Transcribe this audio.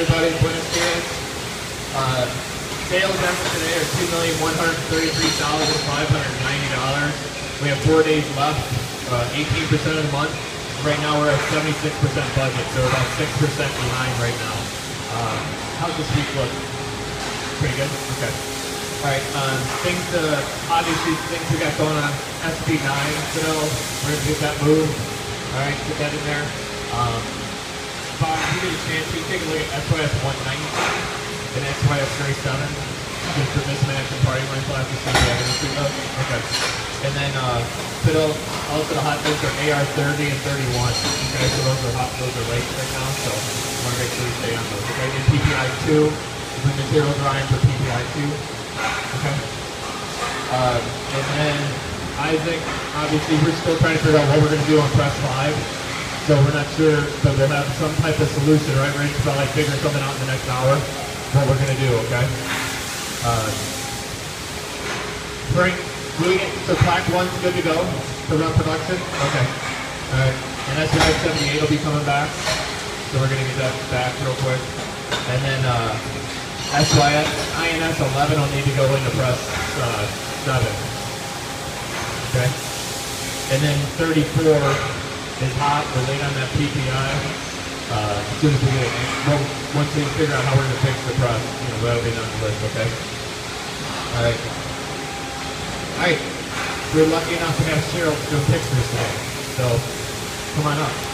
everybody. Buenos dias. Uh, sales numbers today are two million one hundred thirty-three thousand five hundred ninety dollars. We have four days left, uh, eighteen percent of the month. Right now we're at seventy-six percent budget, so we're about six percent behind right now. Uh, how's this week look? Pretty good. Okay. All right. Um, things to obviously things we got going on. SP9 still. We're gonna get that moved. All right, put that in there. Um, you get a chance, you take a look at SYS 190 and SYS 37. Just for mismatch and party line class to see if you have anything of. Okay. And then uh, Fiddle, also the hot dogs are AR 30 and 31. Okay, so those are hot, those are late right now, so want to make sure you stay on those. Okay, and PPI 2, the material drying for PPI 2. Okay. Uh, and then Isaac, obviously we're still trying to figure out what we're going to do on press five. So we're not sure, but we'll have some type of solution, right? We're just like figure something out in the next hour, what we're going to do, okay? Uh, Frank, will we so plaque one's good to go to run production? Okay. All right. And SDI 78 will be coming back. So we're going to get that back real quick. And then uh, SYS, INS 11 will need to go into press uh, 7. Okay. And then 34 is hot. We're late on that PPI. Uh, as soon as we get it, well, once we figure out how we're going to fix the press, you know, that'll be on the list, okay? All right. All right. We're lucky enough to have Cheryl do pictures today. So, come on up.